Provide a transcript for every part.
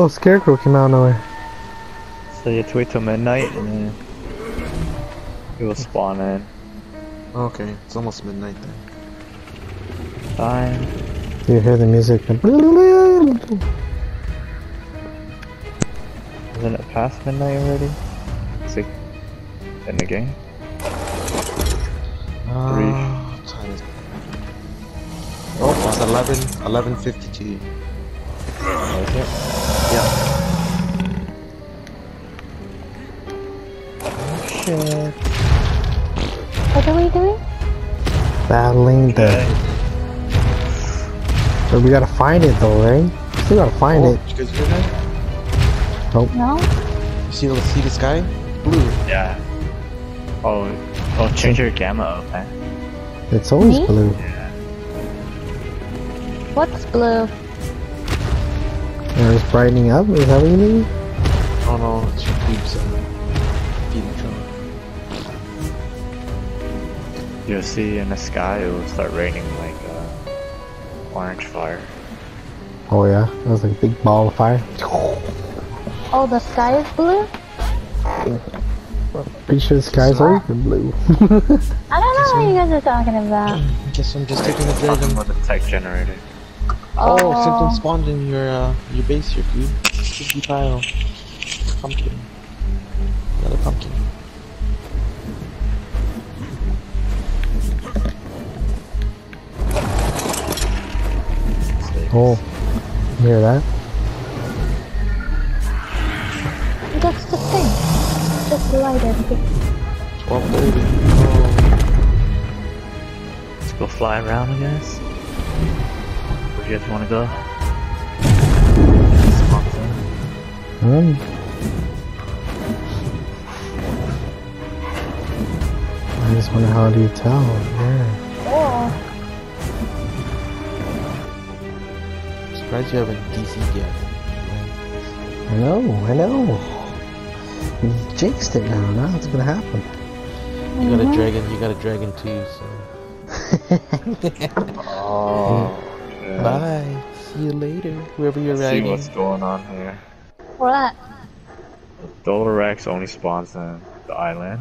Oh, Scarecrow came out of nowhere. So you have to wait till midnight and then it will spawn in. Okay, it's almost midnight then. Fine. You hear the music. Isn't it past midnight already? It's like in the game. Uh, what time is? Oh, it's 11, 11.52. Is it? Shit. What are we doing? Battling the. But we gotta find it though, right? Still gotta find oh, it. Did you guys hear that? No? You see, the, see the sky? Blue. Yeah. Oh, oh, change your gamma okay? It's always Me? blue. What's blue? Or it's brightening up. Is that what you mean? Oh no, it's your boobs. Feeding You'll see in the sky it will start raining like uh, orange fire. Oh yeah, that was like a big ball of fire. Oh, the sky is blue? Pretty sure the sky's always been blue. I don't know what you guys are talking about. I Guess I'm just taking the Talking dragon. about the tech generator. Oh, Oh. something spawned in your uh, your base here, dude. Sticky pile. Pumpkin. Another pumpkin. Oh, you hear that? That's the thing. Just lighted. 1230. Let's go fly around, I guess. Where do you guys want to go? Sponsor. Hmm. I just wonder how do you tell? Yeah. Surprised you haven't DC'd yet. I know, I know. You jinxed it now. Now it's gonna happen. You got a dragon, you got a dragon too, so. Oh. yeah. Bye. See you later, whoever you're Let's see what's going on here. What? Dodorex only spawns in the island.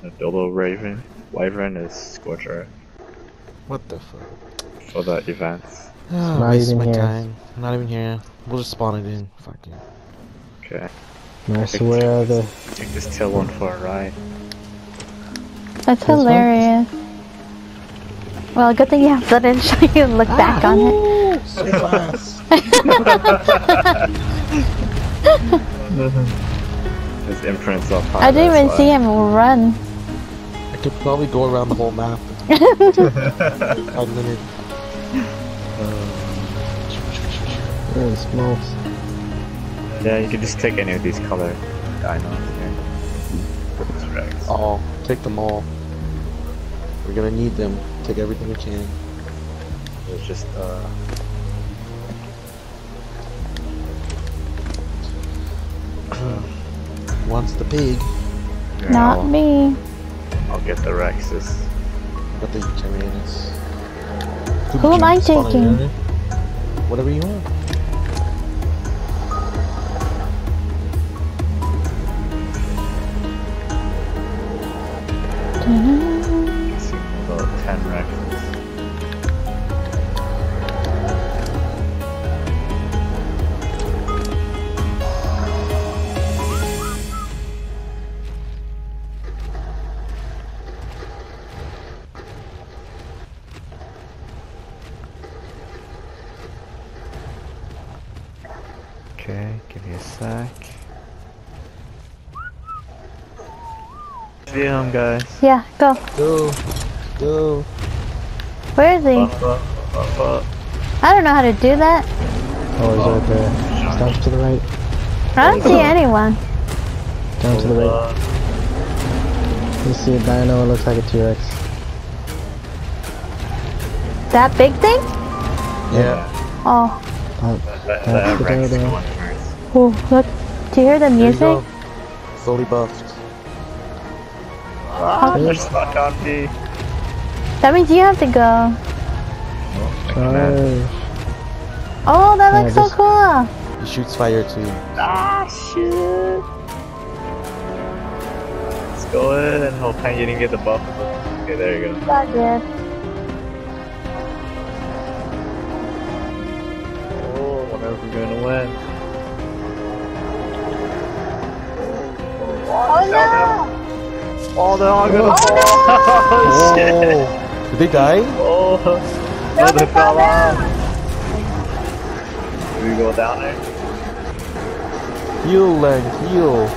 The Dodo Raven, Wyvern is Scorcher What the fuck? for the events. Oh, Not even my here. time. Not even here. We'll just spawn it in. Fuck it. Okay. I swear the Take this tail one for a ride. That's one? hilarious. Well, good thing you have sudden so you can look ah, back on it. So fast. His imprints of I didn't even see him run. I could probably go around the whole map. in Five minutes. Holy smokes. Yeah, you can just take any of these color dinos here. Oh, take them all. We're gonna need them. Take everything we can. It's just uh Once the pig, yeah, Not I'll, me. I'll get the Rexes. got the Yutyrannus. Who am I taking? Whatever you want. See guys. Yeah, go. Go. Go. Where is he? Up, up, up, up. I don't know how to do that. Oh, he's right there. Just down to the right. I don't see anyone. Down to the right. You see a dino, it looks like a T-Rex. That big thing? Yeah. Oh. Oh, that, That's that the Rex dodo. Oh, look. Do you hear the There you music? go. Fully buffed. They're stuck on me. That means you have to go. Oh. Oh, that Yeah, looks so cool. He shoots fire too. Ah, shoot. Let's go in and hope you didn't get the buff. Okay, there you go. Got it. Oh, wonder if we're gonna win. Oh no! Oh, they're all gonna Oh, fall. Oh, shit. Oh, did they die? Oh, No, no, they they fell fell off. Do we go down there? Heal, Lang, heal.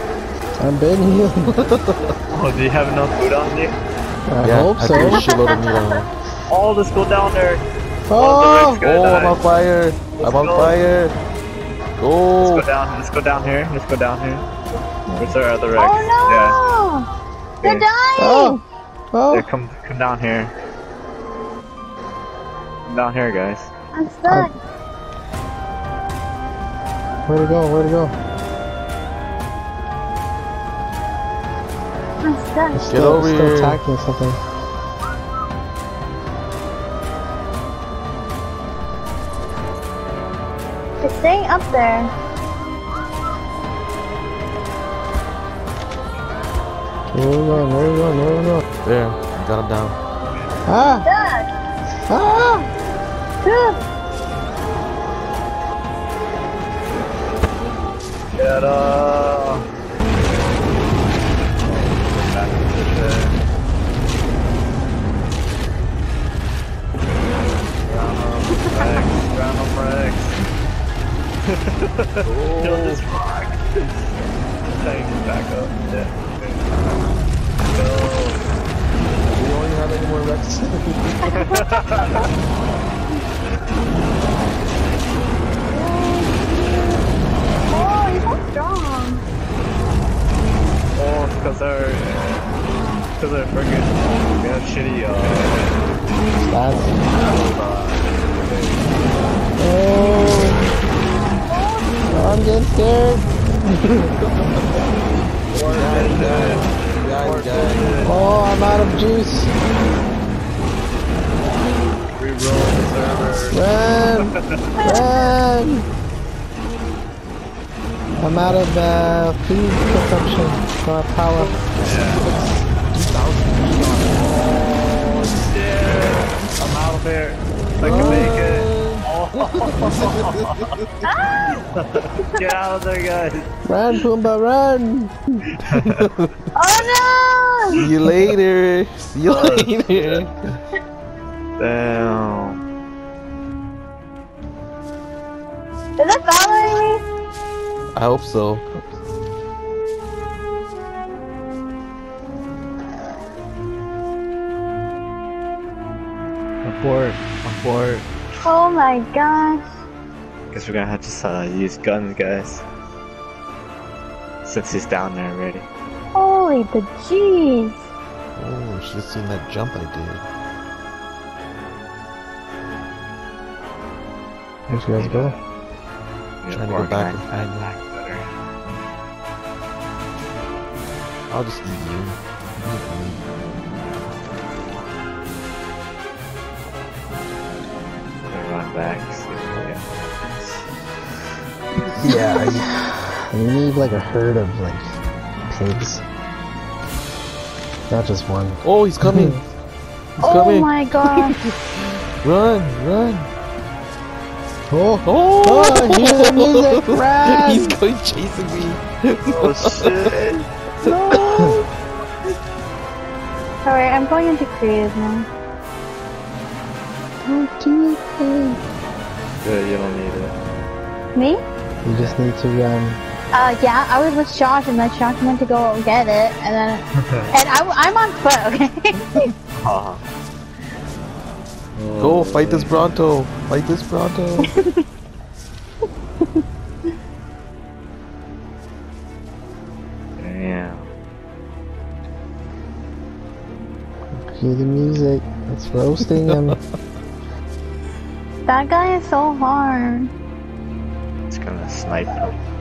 I'm been healed. Oh, do you have enough food on you? I yeah, hope I so. put a shitload of meat on. Oh, let's go down there. Oh! the Oh, I'm on fire. I'm on go. fire. Let's Go. go down. Let's go down here. Let's go down here. Where's our other Rex? Oh no! They're dying! Oh! Yeah. Oh! yeah, come, come down here. Come down here, guys. I'm stuck. Um, Where to go? Where to go? I'm stuck. It's Get still, over still here. attacking something. It's staying up there. Where we going? Where we going? Where we going? There, I got him down. Ah! Stuck. Ah! Good. Get up. Back in position. Round up, Rex. Round up, Rex. Kill this rock. Thanks, back up. Yeah. Go. We don't have any more Rex. Oh, so strong. Oh, because they're, because they're freaking, we have shitty, uh, That's. uh, Oh! I'm getting scared. Guy, guy, guy. Oh, I'm out of juice. reroll the server. Run! Run! I'm out of uh, food consumption. Uh, power. Shit! I'm out of there. I can make it. Get out of there, guys. Run, Pumbaa, run! Oh no! See you later. See you later. Damn. Is it following me? I hope so. Abort. Abort. Oh my gosh. Guess we're gonna have to uh, use guns, guys. Since he's down there already. Holy the jeez. Oh, should have seen that jump I did. Where'd you guys go? Yeah, Trying to go back organize and find that better. I'll just eat you. Eat me. Gonna run back. See if we get- Yeah, you, you need like a herd of like pigs. Not just one. Oh, he's coming. He's Oh coming. my god. Run, run. Oh! Oh, Oh, hear the music, run! he's going chasing me. Oh shit! No. Alright, I'm going into creative now. Don't do it, man. Good, you don't need it. Me? You just need to um. Uh, yeah, I was with Josh and then Josh went to go get it and then, and I, am on foot, okay? Haha. Go fight this Bronto. Fight this Bronto. Damn. Hear the music. It's roasting him. that guy is so hard. It's gonna snipe him.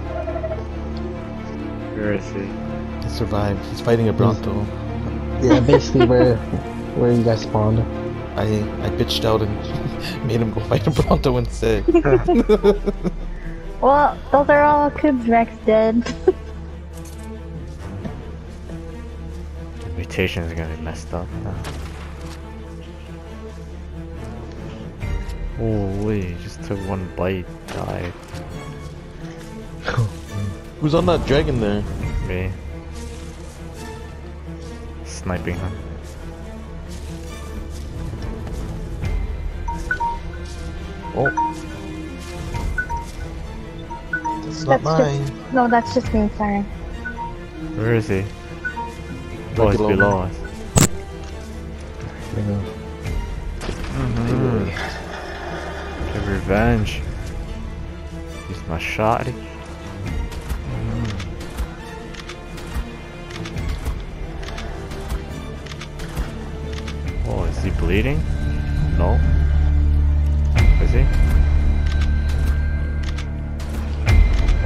Where is he? he survived. He's fighting a Bronto. yeah, basically where where you guys spawned. I I bitched out and made him go fight a Bronto instead. Well, those are all Cubes Rex did. The mutation is gonna be messed up now. Holy, just took one bite, died. Who's on that dragon there? Me. Sniping him. Oh. That's not That's mine. just no, that's just me. Sorry. Where is he? Look Oh, he's below below us. You know, Mhm. Get revenge. Use my shot. He bleeding? No. Is he?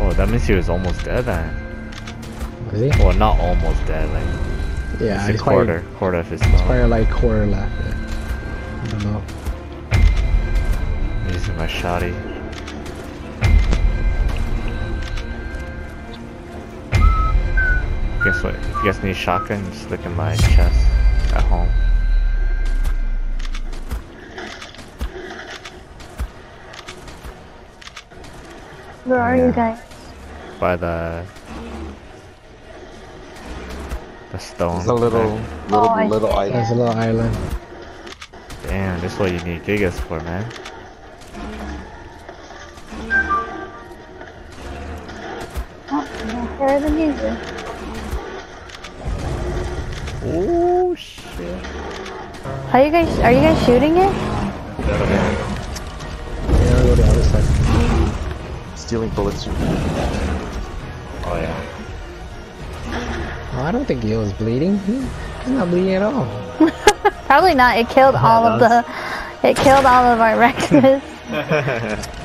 Oh, that means he was almost dead then. is he? Well, not almost dead, like, Yeah, it's a quarter, Probably, quarter of his health. probably like quarter left. Yeah. I don't know. Using my shotty. Guess what? If you guys need a shotgun, just look in my chest at home. Where are Yeah. you guys? By the the stone. There's a little, there. little, Oh, little island. There's a little island. Damn, this is what you need gigas for, man. Oh, I hear the music. Oh shit. Are you guys? Are you guys shooting it? Stealing bullets. Oh yeah. Oh, I don't think he was bleeding. He's not bleeding at all. Probably not. It killed all of the. It killed all of our Rexes.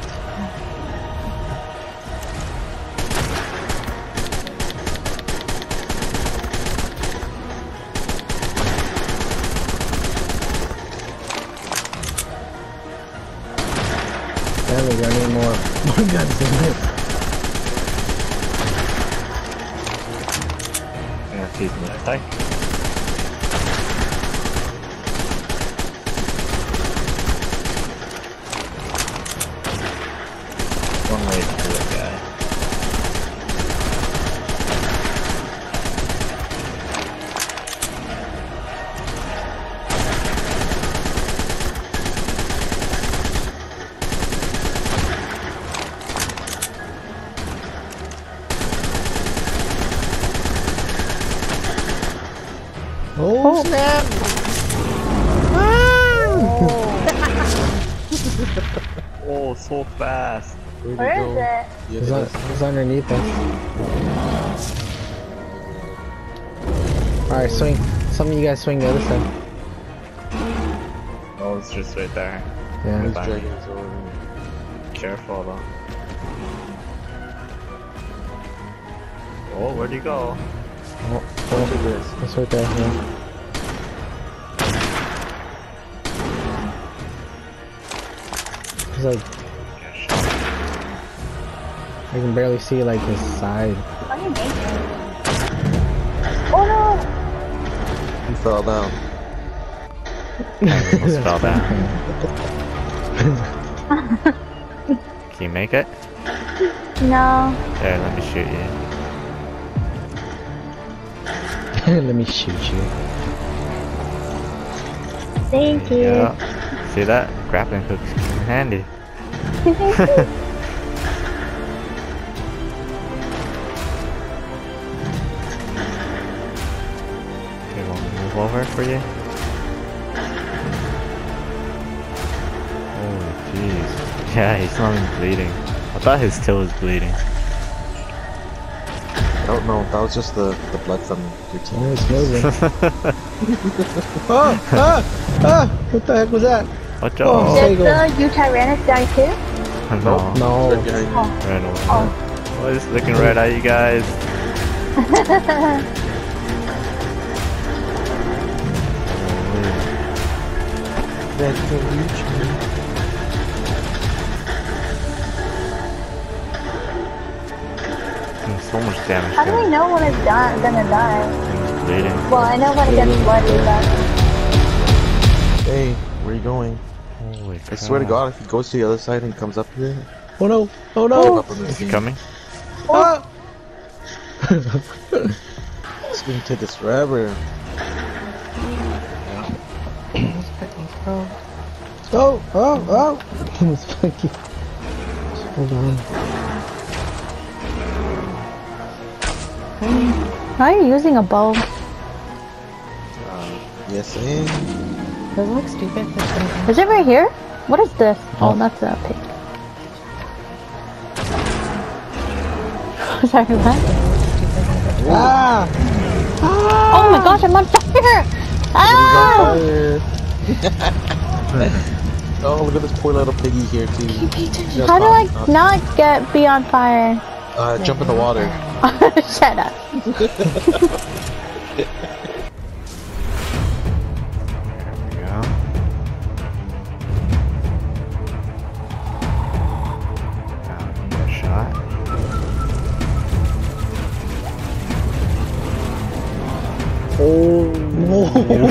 So fast. Where'd Where go? it? Yeah, He's, it un- is. underneath us. Alright, swing. Some of you guys swing the other side. Oh, it's just right there. Yeah. These Goodbye. dragons over there. Careful though. Oh, where'd he go? Oh, Look oh, at this. that's right there. Yeah. He's like, I can barely see like his side. What are you? Oh He fell down. Almost fell down. Can you make it? no! No. There, let me shoot you. Let me shoot you. Thank you. Yeah. See that? Grappling hooks come handy. Okay, want me to move over for you? Oh, jeez. Yeah, he's not even bleeding. I thought his tail was bleeding. I don't know. That was just the, the blood from your team. Oh, it's moving. oh, ah, ah! What the heck was that? Watch Oh, out! there you Did the Yutyrannus die too? no. No. Right behind you. Oh. Red one. Oh. Oh, it's looking right at you guys. That can reach me. so much damage. How do we know when it's done, gonna die? It's bleeding. Well, I know when it gets bloody, but Hey, where are you going? Holy I swear to. God, if he goes to the other side and comes up here, Oh no! Oh no! Is he this. coming? Ah! It's gonna take us forever. Oh! Oh! Oh! It was funky. Hold on. why are you using a bow? Yes, and Does it look stupid? Is it right here? What is this? Oh, that's a pig. Sorry, what? Ah! Oh my gosh, I'm on fire! Ah! Oh, look at this poor little piggy here too. Just How do I pop- not get be on fire? Uh, jump in the water. Shut up.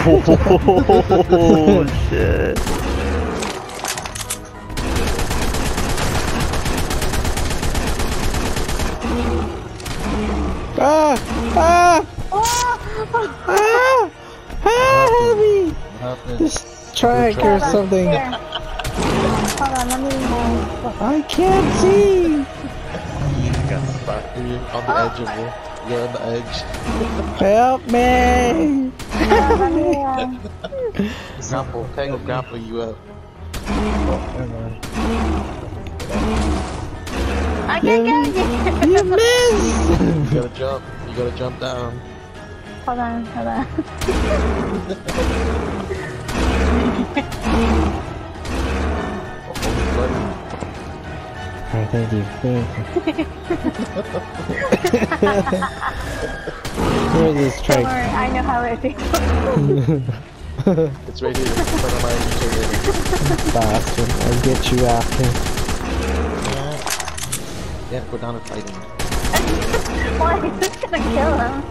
Oh shit. Ah! Ah! Ah! Ah! Help me! This track or something. Hold on, let me. I can't see! Got stuck. You're on the edge of it. You're on the edge. Help me! Let me, Grapple. Tag grapple you up. I can't get you. You missed! You gotta jump. You gotta jump down. Hold on, hold on. Alright, thank you. Thank you. Where's this Don't worry, I know how it feels. It's right here. in front of my trigger. Bastard. I'll get you after. Yeah, yeah go down and fight him. Why? Is this gonna kill him?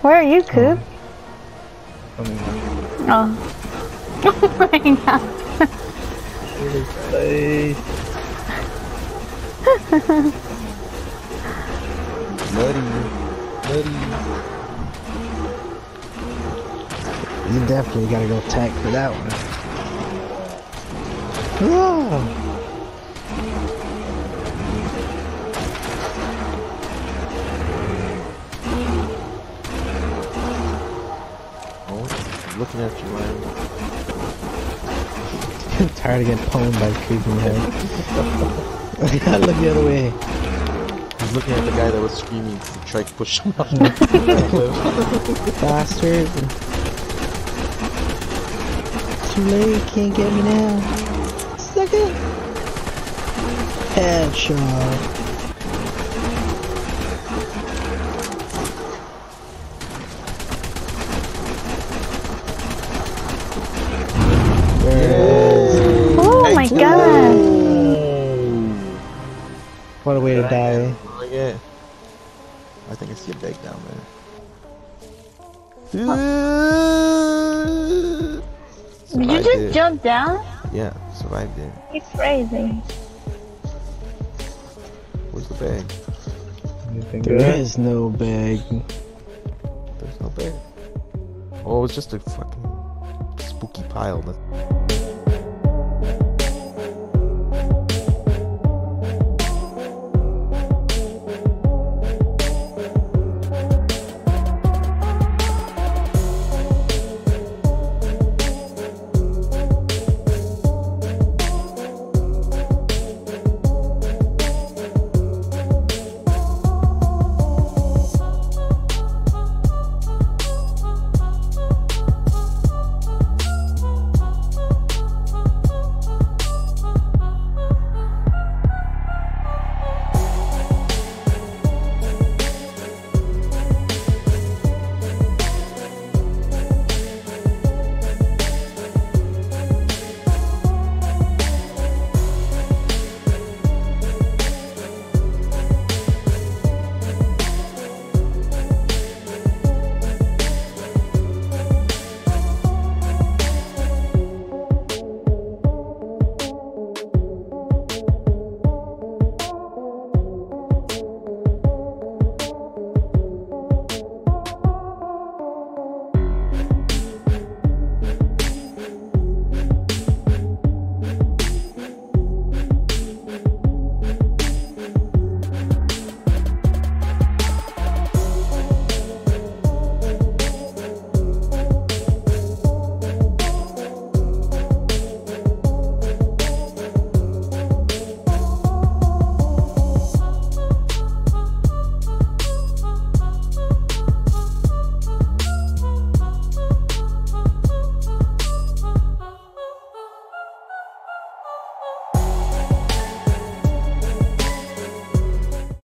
Where are you, Coop? Oh. right now. Bloody. Bloody. You definitely gotta go tank for that one. Ah! Oh, looking at you, Ryan. I'm tired of getting pwned by creeping head. I gotta look the other way. He's looking at the guy that was screaming to try to push him the. Bastard. Too late, can't get me now. Sucker. Headshot. Down? Yeah, survived it. He's crazy. Where's the bag? Anything There good? is no bag. There's no bag. Oh, it's just a fucking spooky pile. That